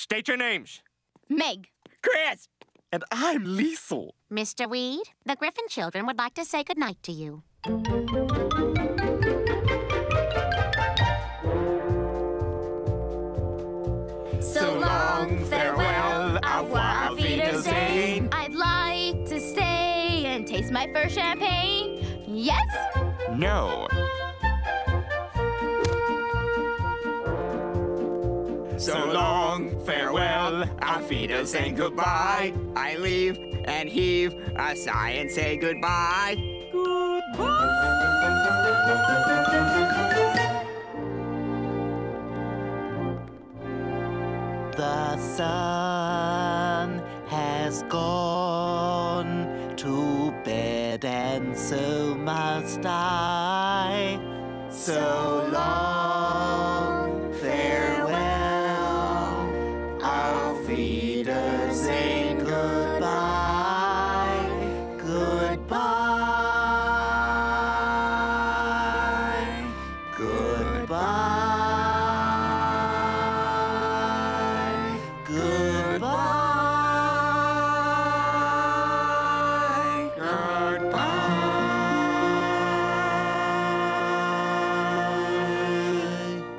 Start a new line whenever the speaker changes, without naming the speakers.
State your names.
Meg.
Chris.
And I'm Liesel.
Mr. Weed, the Griffin children would like to say goodnight to you.
So long, farewell, au revoir, auf Wiedersehen.
I'd like to stay and taste my first champagne. Yes?
No.
So long, farewell, auf Wiedersehen, goodbye. I leave and heave a sigh and say goodbye. goodbye.
The sun has gone to bed, and so must I. So long, saying goodbye, goodbye, goodbye, goodbye.